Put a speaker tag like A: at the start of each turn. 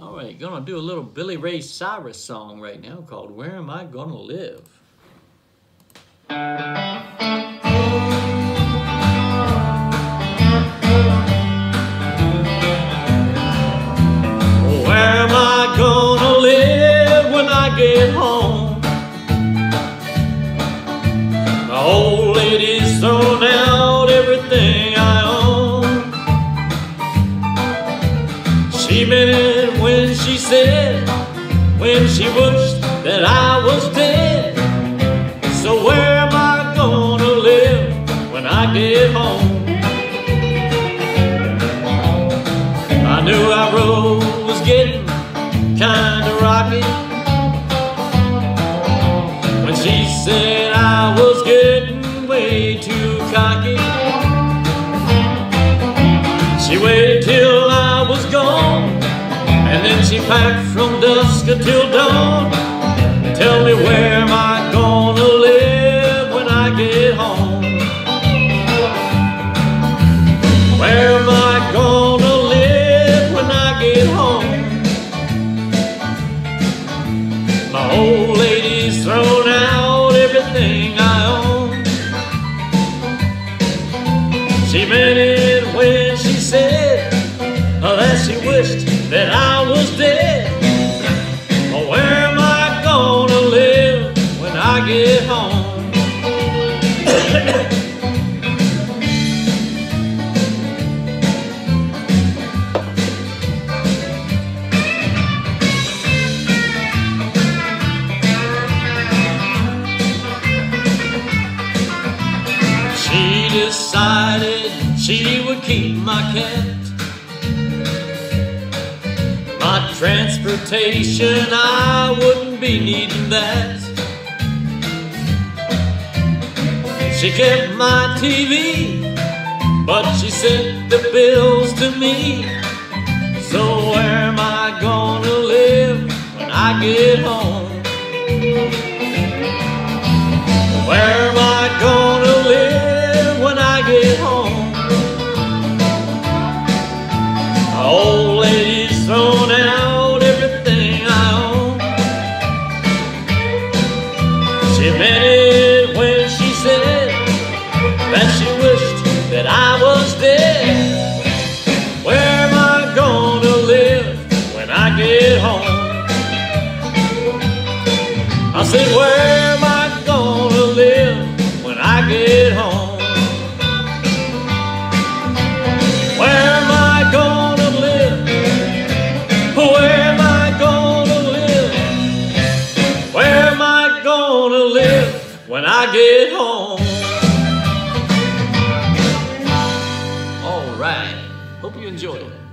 A: All right, gonna do a little Billy Ray Cyrus song right now called Where Am I Gonna Live? Where am I gonna live when I get home? When she wished that I was dead. So where am I gonna live when I get home? I knew our road was getting kinda rocky When she said And then she packed from dusk until dawn Tell me where am I gonna live when I get home Where am I gonna live when I get home? My old lady's thrown out everything I own. She meant it when she said that she wished that I was dead. Oh, where am I gonna live when I get home? She decided she would keep my cat. My transportation, I wouldn't be needing that. She kept my TV, but she sent the bills to me. So where am I gonna live when I get home? Get home? All right. Hope you enjoyed it.